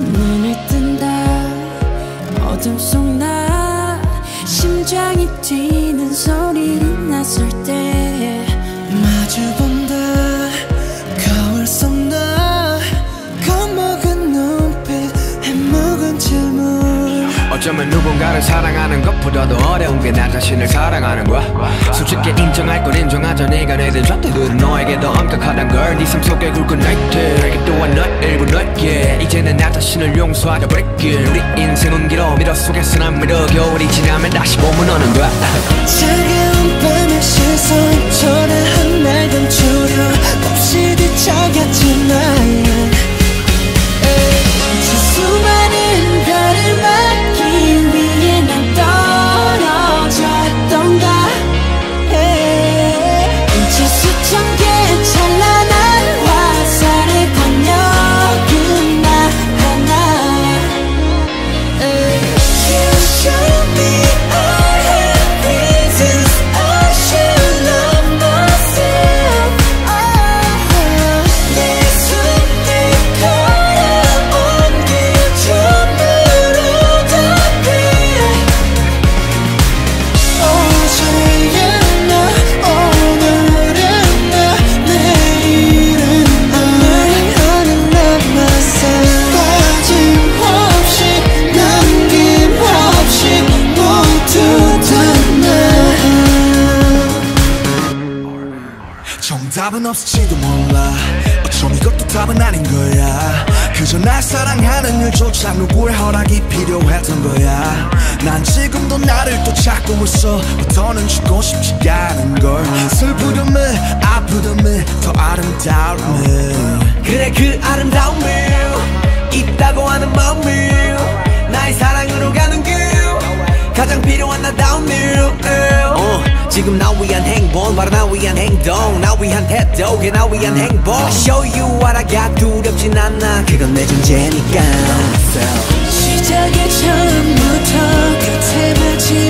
눈을 뜬다. 어둠 속 나 심장이 뛰는 소리는 낯설 때 어쩌면 누군가를 사랑하는 것보다도 어려운 게 나 자신을 사랑하는 거야. 솔직히 인정할 건 인정하자. 네가 내린 잣대들은 너에게 더 엄격하단 걸 네 삶 속에 굵은 나이테 그 또한 너의 일부 너이기에. 이제는 나 자신을 용서하자. 버리기엔 우리 인생은 길어. 미로 속에선 날 믿어 겨울이 지나면 다시 봄은 오는 거야? 차가운 밤 답은 없을지도 몰라. 어쩜 이것도 답은 아닌 거야. 그저 날 사랑하는 일조차 누구의 허락이 필요했던 거야. 난 지금도 나를 또 찾고 있어. 더는 죽고 싶지 않은 걸. 슬프듬을 아프듬을 더 아름다움을. 그래 그 아름다움을 있다고 하는 마음을 나의 사랑으로 가는 길 가장 필요한 나다운 일 어, 지금 나 위한 행복 바로 나 위한 행동. 나 위한 태도 나 위한 행복. I show you what I got 두렵진 않아. 그건 내 존재니까. 시작의 처음부터 끝의 마지막까지